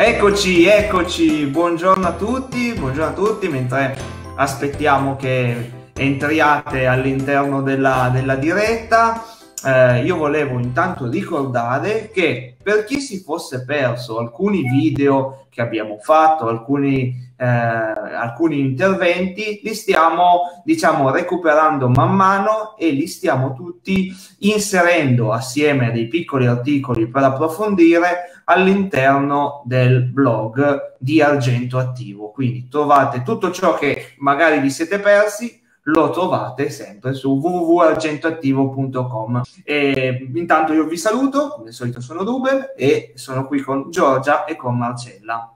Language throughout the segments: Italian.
Eccoci, eccoci, buongiorno a tutti, buongiorno a tutti, mentre aspettiamo che entriate all'interno della, della diretta. Eh, io volevo intanto ricordare che per chi si fosse perso alcuni video che abbiamo fatto, alcuni eh, alcuni interventi, li stiamo diciamo recuperando man mano e li stiamo tutti inserendo assieme a dei piccoli articoli per approfondire all'interno del blog di Argento Attivo. Quindi trovate tutto ciò che magari vi siete persi lo trovate sempre su www.argentoattivo.com. E intanto io vi saluto, come al solito sono Ruben e sono qui con Giorgia e con Marcella.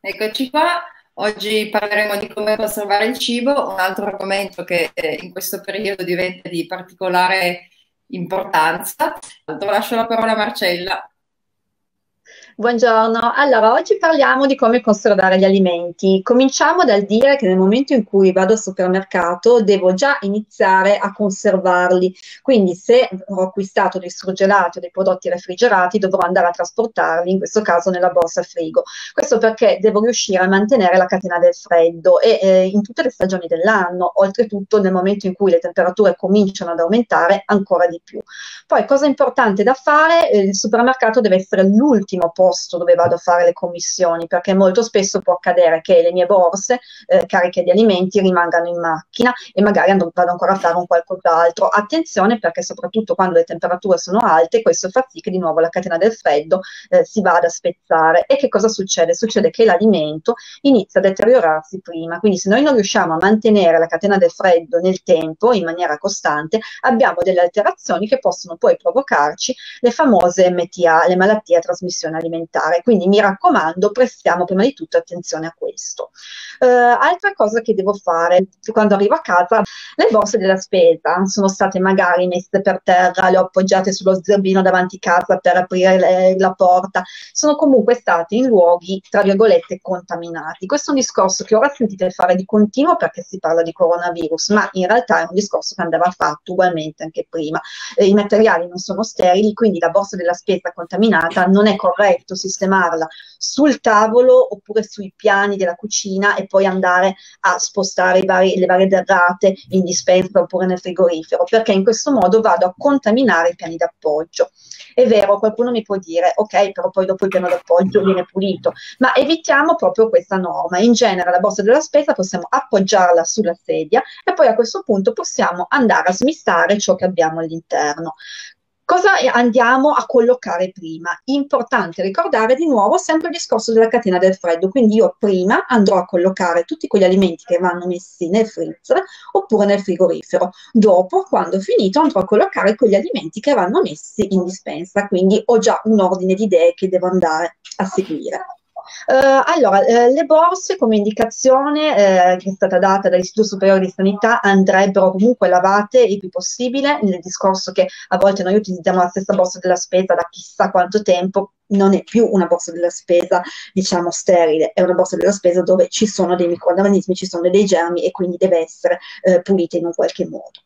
Eccoci qua, oggi parleremo di come conservare il cibo, un altro argomento che eh, in questo periodo diventa di particolare importanza. Lascio la parola a Marcella. Buongiorno, allora oggi parliamo di come conservare gli alimenti. Cominciamo dal dire che nel momento in cui vado al supermercato devo già iniziare a conservarli, quindi se ho acquistato dei surgelati o dei prodotti refrigerati dovrò andare a trasportarli, in questo caso nella borsa frigo. Questo perché devo riuscire a mantenere la catena del freddo e eh, in tutte le stagioni dell'anno, oltretutto nel momento in cui le temperature cominciano ad aumentare ancora di più. Poi cosa importante da fare, eh, il supermercato deve essere l'ultimo posto posto dove vado a fare le commissioni, perché molto spesso può accadere che le mie borse eh, cariche di alimenti rimangano in macchina e magari andò, vado ancora a fare un qualcos'altro. Attenzione perché soprattutto quando le temperature sono alte, questo fa sì che di nuovo la catena del freddo eh, si vada a spezzare. E che cosa succede? Succede che l'alimento inizia a deteriorarsi prima, quindi se noi non riusciamo a mantenere la catena del freddo nel tempo in maniera costante, abbiamo delle alterazioni che possono poi provocarci le famose MTA, le malattie a trasmissione alimentare alimentare. Quindi mi raccomando, prestiamo prima di tutto attenzione a questo. Uh, altra cosa che devo fare quando arrivo a casa, le borse della spesa sono state magari messe per terra, le ho appoggiate sullo zerbino davanti a casa per aprire le, la porta, sono comunque state in luoghi, tra virgolette, contaminati. Questo è un discorso che ora sentite fare di continuo perché si parla di coronavirus, ma in realtà è un discorso che andava fatto ugualmente anche prima. Eh, I materiali non sono sterili, quindi la borsa della spesa contaminata non è corretto sistemarla sul tavolo oppure sui piani della cucina e poi andare a spostare vari, le varie derrate in dispensa oppure nel frigorifero, perché in questo modo vado a contaminare i piani d'appoggio. È vero, qualcuno mi può dire, ok, però poi dopo il piano d'appoggio viene pulito, ma evitiamo proprio questa norma. In genere la borsa della spesa possiamo appoggiarla sulla sedia e poi a questo punto possiamo andare a smistare ciò che abbiamo all'interno. Cosa andiamo a collocare prima? Importante ricordare di nuovo sempre il discorso della catena del freddo, quindi io prima andrò a collocare tutti quegli alimenti che vanno messi nel freezer oppure nel frigorifero. Dopo, quando ho finito, andrò a collocare quegli alimenti che vanno messi in dispensa, quindi ho già un ordine di idee che devo andare a seguire. Uh, allora, uh, le borse come indicazione uh, che è stata data dall'Istituto Superiore di Sanità andrebbero comunque lavate il più possibile, nel discorso che a volte noi utilizziamo la stessa borsa della spesa da chissà quanto tempo, non è più una borsa della spesa, diciamo, sterile, è una borsa della spesa dove ci sono dei microorganismi, ci sono dei germi e quindi deve essere pulita in un qualche modo.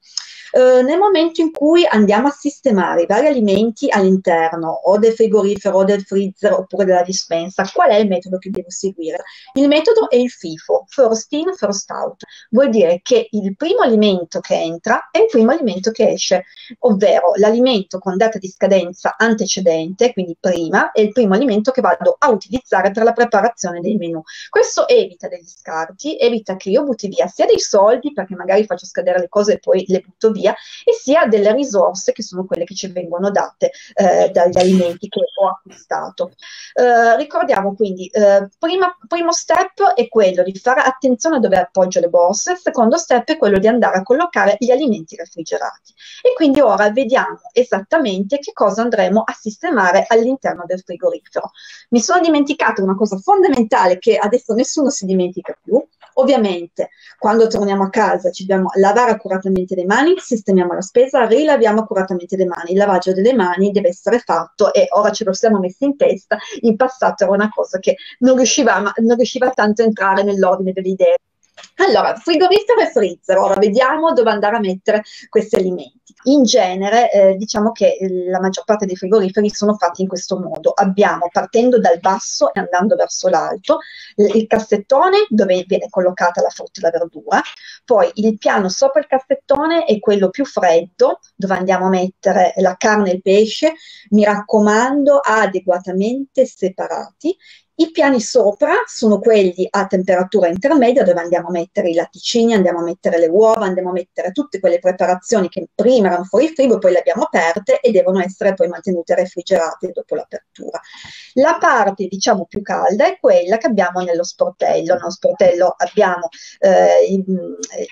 Eh, nel momento in cui andiamo a sistemare i vari alimenti all'interno o del frigorifero o del freezer oppure della dispensa, qual è il metodo che devo seguire? Il metodo è il FIFO, first in, first out. Vuol dire che il primo alimento che entra è il primo alimento che esce, ovvero l'alimento con data di scadenza antecedente, quindi prima, è il primo alimento che vado a utilizzare per la preparazione dei menù. Questo evita degli scarti, evita che io butti via sia dei soldi, perché magari faccio scadere le cose e poi le butto via, via, e sia delle risorse che sono quelle che ci vengono date eh, dagli alimenti che ho acquistato. Eh, ricordiamo quindi, eh, prima, primo step è quello di fare attenzione a dove appoggio le borse, il secondo step è quello di andare a collocare gli alimenti refrigerati. E quindi ora vediamo esattamente che cosa andremo a sistemare all'interno del frigorifero. Mi sono dimenticata una cosa fondamentale che adesso nessuno si dimentica più, Ovviamente, quando torniamo a casa ci dobbiamo lavare accuratamente le mani, sistemiamo la spesa, rilaviamo accuratamente le mani. Il lavaggio delle mani deve essere fatto e ora ce lo siamo messi in testa. In passato era una cosa che non riusciva, non riusciva tanto a entrare nell'ordine delle idee Allora, frigorifero e freezer, ora vediamo dove andare a mettere questi alimenti. In genere, eh, diciamo che la maggior parte dei frigoriferi sono fatti in questo modo. Abbiamo, partendo dal basso e andando verso l'alto, il cassettone dove viene collocata la frutta e la verdura, poi il piano sopra il cassettone è quello più freddo, dove andiamo a mettere la carne e il pesce, mi raccomando, adeguatamente separati i piani sopra sono quelli a temperatura intermedia dove andiamo a mettere i latticini, andiamo a mettere le uova, andiamo a mettere tutte quelle preparazioni che prima erano fuori frigo, poi le abbiamo aperte e devono essere poi mantenute refrigerate dopo l'apertura. La parte diciamo più calda è quella che abbiamo nello sportello. Nello sportello abbiamo eh, i,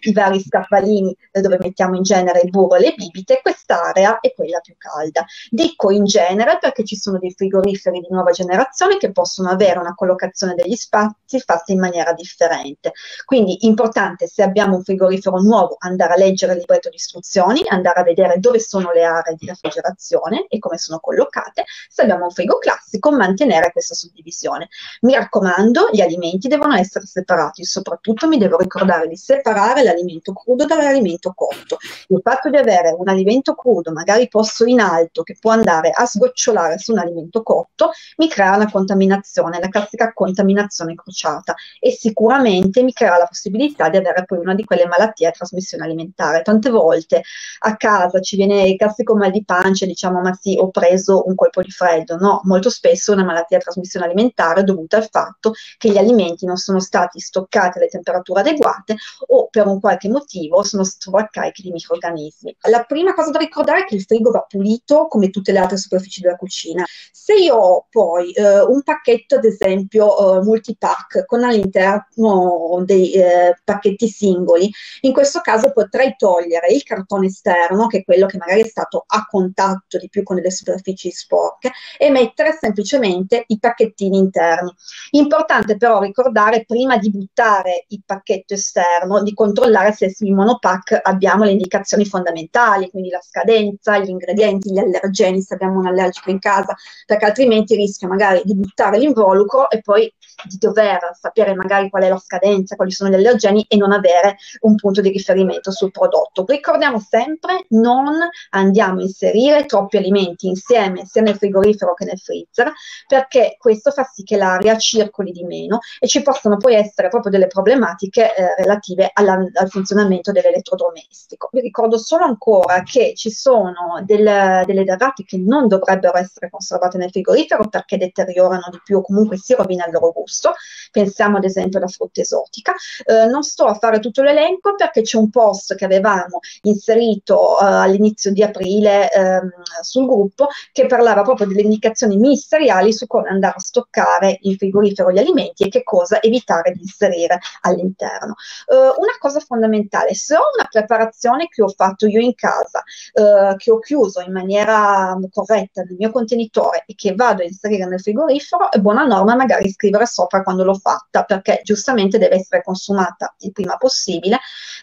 i, vari scaffalini dove mettiamo in genere il burro e le bibite, quest'area è quella più calda. Dico in genere perché ci sono dei frigoriferi di nuova generazione che possono avere avere una collocazione degli spazi fatta in maniera differente. Quindi importante se abbiamo un frigorifero nuovo andare a leggere il libretto di istruzioni, andare a vedere dove sono le aree di refrigerazione e come sono collocate. Se abbiamo un frigo classico mantenere questa suddivisione. Mi raccomando, gli alimenti devono essere separati, soprattutto mi devo ricordare di separare l'alimento crudo dall'alimento cotto. Il fatto di avere un alimento crudo, magari posto in alto, che può andare a sgocciolare su un alimento cotto, mi crea una contaminazione la classica contaminazione crociata e sicuramente mi crea la possibilità di avere poi una di quelle malattie a trasmissione alimentare. Tante volte a casa ci viene il classico mal di pancia diciamo ma sì ho preso un colpo di freddo, no, molto spesso una malattia a trasmissione alimentare dovuta al fatto che gli alimenti non sono stati stoccati alle temperature adeguate o per un qualche motivo sono sovraccarichi di microrganismi. La prima cosa da ricordare è che il frigo va pulito come tutte le altre superfici della cucina. Se io ho poi eh, un pacchetto ad esempio uh, multipack con all'interno dei eh, pacchetti singoli. In questo caso potrei togliere il cartone esterno, che è quello che magari è stato a contatto di più con le superfici sporche, e mettere semplicemente i pacchettini interni. Importante però ricordare prima di buttare il pacchetto esterno di controllare se sul monopack abbiamo le indicazioni fondamentali, quindi la scadenza, gli ingredienti, gli allergeni, se abbiamo un allergico in casa, perché altrimenti rischia magari di buttare l'involucro involucro e poi di dover sapere magari qual è la scadenza, quali sono gli allergeni e non avere un punto di riferimento sul prodotto. Ricordiamo sempre non andiamo a inserire troppi alimenti insieme sia nel frigorifero che nel freezer perché questo fa sì che l'aria circoli di meno e ci possono poi essere proprio delle problematiche eh, relative alla, al funzionamento dell'elettrodomestico. Vi ricordo solo ancora che ci sono del, delle derrate che non dovrebbero essere conservate nel frigorifero perché deteriorano di più o comunque si rovina il loro gusto. Pensiamo ad esempio alla frutta esotica. Eh, non sto a fare tutto l'elenco perché c'è un post che avevamo inserito eh, all'inizio di aprile ehm, sul gruppo che parlava proprio delle indicazioni ministeriali su come andare a stoccare in frigorifero gli alimenti e che cosa evitare di inserire all'interno. Eh, una cosa fondamentale, se ho una preparazione che ho fatto io in casa, eh, che ho chiuso in maniera corretta nel mio contenitore e che vado a inserire nel frigorifero, è buona norma magari scrivere sopra quando l'ho fatta, perché giustamente deve essere consumata il prima possibile,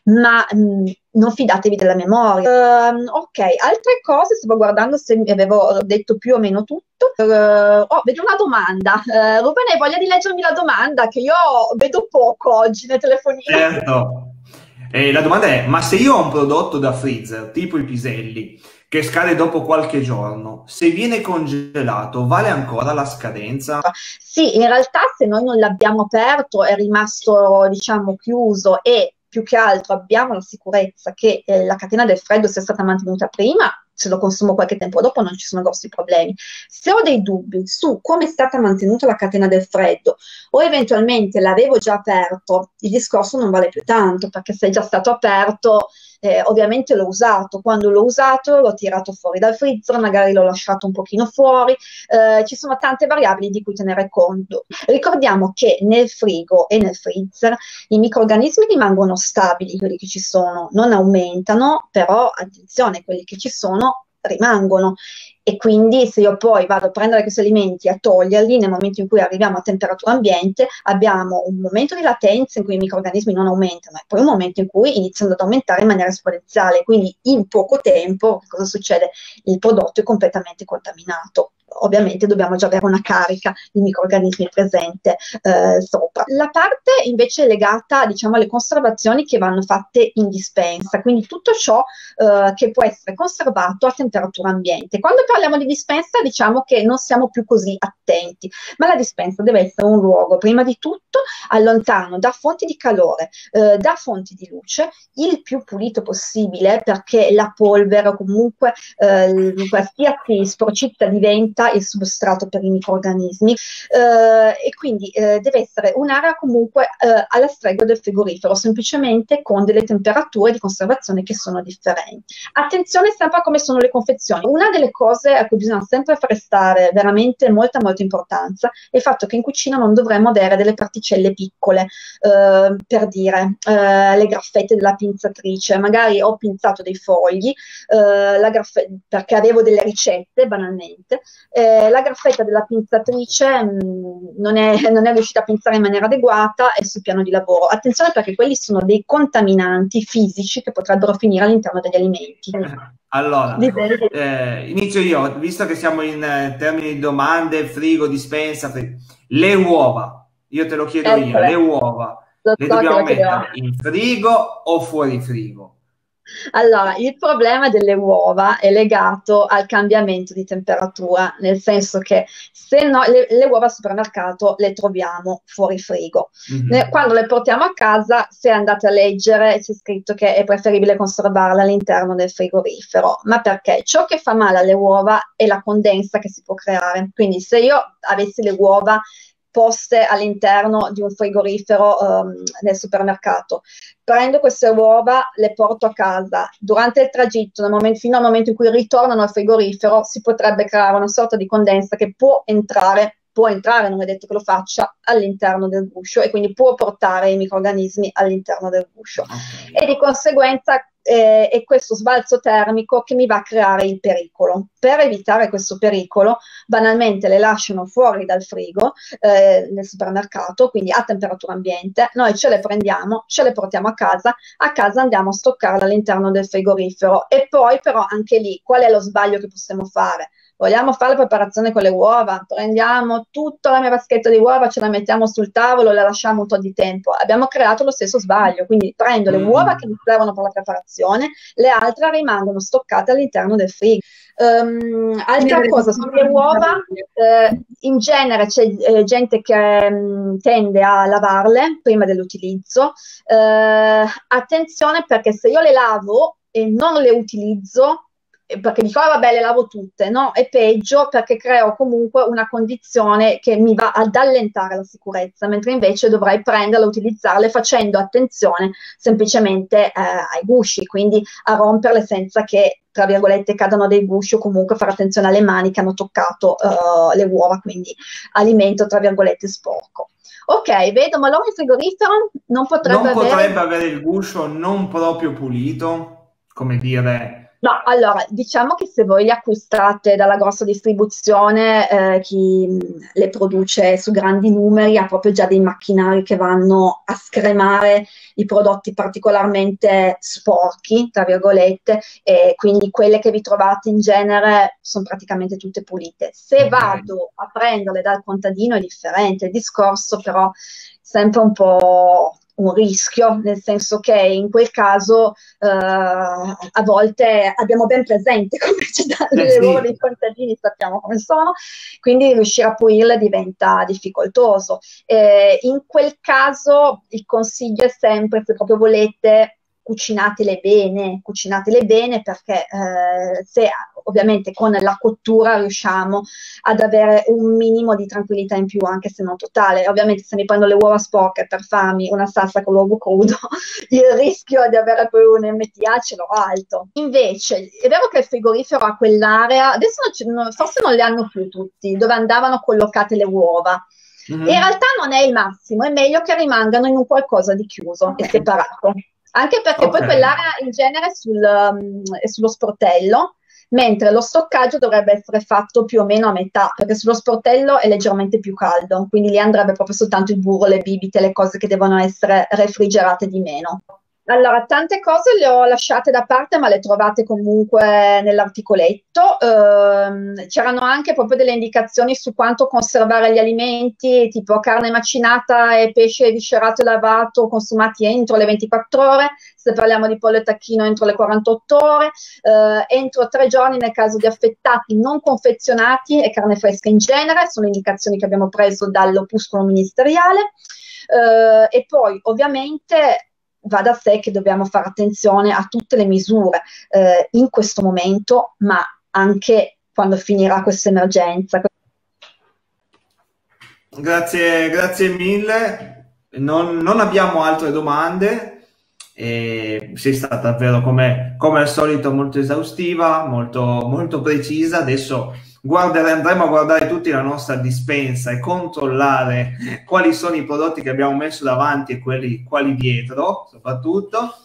ma mh, non fidatevi della memoria. Uh, ok, altre cose, stavo guardando se mi avevo detto più o meno tutto. Uh, oh, vedo una domanda. Uh, Ruben, hai voglia di leggermi la domanda? Che io vedo poco oggi nel telefonino. Certo. Eh, la domanda è, ma se io ho un prodotto da freezer, tipo i piselli, che scade dopo qualche giorno, se viene congelato vale ancora la scadenza? Sì, in realtà se noi non l'abbiamo aperto è rimasto diciamo chiuso e più che altro abbiamo la sicurezza che eh, la catena del freddo sia stata mantenuta prima, se lo consumo qualche tempo dopo non ci sono grossi problemi. Se ho dei dubbi su come è stata mantenuta la catena del freddo o eventualmente l'avevo già aperto, il discorso non vale più tanto perché se è già stato aperto eh, ovviamente l'ho usato, quando l'ho usato l'ho tirato fuori dal freezer, magari l'ho lasciato un pochino fuori, eh, ci sono tante variabili di cui tenere conto. Ricordiamo che nel frigo e nel freezer i microorganismi rimangono stabili, quelli che ci sono, non aumentano, però attenzione, quelli che ci sono rimangono e quindi se io poi vado a prendere questi alimenti e a toglierli nel momento in cui arriviamo a temperatura ambiente abbiamo un momento di latenza in cui i microorganismi non aumentano e poi un momento in cui iniziano ad aumentare in maniera esponenziale quindi in poco tempo cosa succede? Il prodotto è completamente contaminato ovviamente dobbiamo già avere una carica di microorganismi presente eh, sopra. La parte invece legata diciamo alle conservazioni che vanno fatte in dispensa, quindi tutto ciò eh, che può essere conservato a temperatura ambiente. Quando parliamo di dispensa diciamo che non siamo più così attenti, ma la dispensa deve essere un luogo prima di tutto allontano da fonti di calore, eh, da fonti di luce, il più pulito possibile perché la polvere o comunque eh, qualsiasi sporcizia diventa il substrato per i microorganismi eh, e quindi eh, deve essere un'area comunque eh, alla stregua del frigorifero, semplicemente con delle temperature di conservazione che sono differenti. Attenzione sempre a come sono le confezioni. Una delle cose a cui bisogna sempre prestare veramente molta molta importanza è il fatto che in cucina non dovremmo avere delle particelle piccole, eh, per dire eh, le graffette della pinzatrice. Magari ho pinzato dei fogli eh, perché avevo delle ricette banalmente. Eh, la graffetta della pinzatrice mh, mm, non, è, non, è, riuscita a pinzare in maniera adeguata e sul piano di lavoro. Attenzione perché quelli sono dei contaminanti fisici che potrebbero finire all'interno degli alimenti. Allora, eh, inizio io, visto che siamo in eh, termini di domande, frigo, dispensa, frigo. le uova, io te lo chiedo io, le uova, lo le so dobbiamo mettere in frigo o fuori frigo? Allora, il problema delle uova è legato al cambiamento di temperatura, nel senso che se no, le, le uova al supermercato le troviamo fuori frigo. Mm-hmm. Quando le portiamo a casa, se andate a leggere, c'è scritto che è preferibile conservarle all'interno del frigorifero. Ma perché? Ciò che fa male alle uova è la condensa che si può creare. Quindi se io avessi le uova poste all'interno di un frigorifero um, nel supermercato. Prendo queste uova, le porto a casa. Durante il tragitto, momento, fino al momento in cui ritornano al frigorifero, si potrebbe creare una sorta di condensa che può entrare può entrare, non è detto che lo faccia, all'interno del guscio e quindi può portare i microorganismi all'interno del guscio. Okay. E di conseguenza eh, è questo sbalzo termico che mi va a creare il pericolo. Per evitare questo pericolo, banalmente le lasciano fuori dal frigo eh, nel supermercato, quindi a temperatura ambiente, noi ce le prendiamo, ce le portiamo a casa, a casa andiamo a stoccarle all'interno del frigorifero e poi però anche lì qual è lo sbaglio che possiamo fare? Vogliamo fare la preparazione con le uova, prendiamo tutta la mia vaschetta di uova, ce la mettiamo sul tavolo e la lasciamo un po' di tempo. Abbiamo creato lo stesso sbaglio, quindi prendo le mm. uova che mi servono per la preparazione, le altre rimangono stoccate all'interno del frigo. Um, altra cosa sulle uova, eh, in genere c'è eh, gente che mh, mm, tende a lavarle prima dell'utilizzo. Eh, attenzione perché se io le lavo e non le utilizzo, perché dico, ah, vabbè, le lavo tutte, no? È peggio perché creo comunque una condizione che mi va ad allentare la sicurezza, mentre invece dovrei prenderle, utilizzarle facendo attenzione semplicemente eh, ai gusci, quindi a romperle senza che tra virgolette cadano dei gusci o comunque fare attenzione alle mani che hanno toccato uh, le uova, quindi alimento tra virgolette sporco. Ok, vedo, ma allora il frigorifero non potrebbe, non potrebbe avere... avere il guscio non proprio pulito, come dire No, allora, diciamo che se voi le acquistate dalla grossa distribuzione, eh, chi le produce su grandi numeri ha proprio già dei macchinari che vanno a scremare i prodotti particolarmente sporchi, tra virgolette, e quindi quelle che vi trovate in genere sono praticamente tutte pulite. Se vado a prenderle dal contadino è differente, il discorso però sempre un po' un rischio, nel senso che in quel caso eh, a volte abbiamo ben presente come ci danno eh, le loro dei contadini, sappiamo come sono, quindi riuscire a pulirle diventa difficoltoso. Eh, in quel caso il consiglio è sempre, se proprio volete, cucinatele bene, cucinatele bene perché eh, se ovviamente con la cottura riusciamo ad avere un minimo di tranquillità in più, anche se non totale. Ovviamente se mi prendo le uova sporche per farmi una salsa con l'uovo crudo, il rischio di avere poi un MTA ce l'ho alto. Invece, è vero che il frigorifero ha quell'area, adesso non forse non le hanno più tutti, dove andavano collocate le uova. Mm-hmm. In realtà non è il massimo, è meglio che rimangano in un qualcosa di chiuso e separato anche perché okay. poi quell'area in genere è, sul, um, è sullo sportello, mentre lo stoccaggio dovrebbe essere fatto più o meno a metà, perché sullo sportello è leggermente più caldo, quindi lì andrebbe proprio soltanto il burro, le bibite, le cose che devono essere refrigerate di meno. Allora, tante cose le ho lasciate da parte, ma le trovate comunque nell'articoletto. Eh, c'erano anche proprio delle indicazioni su quanto conservare gli alimenti, tipo carne macinata e pesce viscerato e lavato consumati entro le 24 ore, se parliamo di pollo e tacchino entro le 48 ore, eh, entro tre giorni nel caso di affettati non confezionati e carne fresca in genere, sono indicazioni che abbiamo preso dall'opuscolo ministeriale. Eh, e poi ovviamente va da sé che dobbiamo fare attenzione a tutte le misure eh, in questo momento, ma anche quando finirà questa emergenza. Grazie, grazie mille. Non, non abbiamo altre domande. E sei stata davvero come, come al solito molto esaustiva, molto, molto precisa. Adesso guardare, andremo a guardare tutti la nostra dispensa e controllare quali sono i prodotti che abbiamo messo davanti e quelli quali dietro, soprattutto.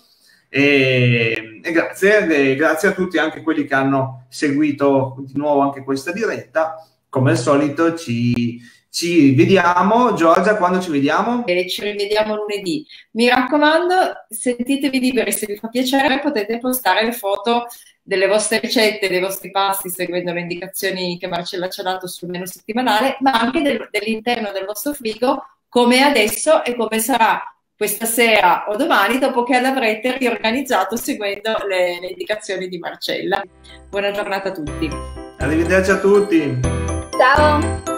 E, e grazie, e grazie a tutti anche quelli che hanno seguito di nuovo anche questa diretta. Come al solito ci, ci vediamo, Giorgia, quando ci vediamo? E ci rivediamo lunedì. Mi raccomando, sentitevi liberi, se vi fa piacere potete postare le foto delle vostre ricette, dei vostri passi, seguendo le indicazioni che Marcella ci ha dato sul menu settimanale, ma anche del, dell'interno del vostro frigo, come adesso e come sarà questa sera o domani, dopo che l'avrete riorganizzato seguendo le, le indicazioni di Marcella. Buona giornata a tutti. Arrivederci a tutti. Ciao.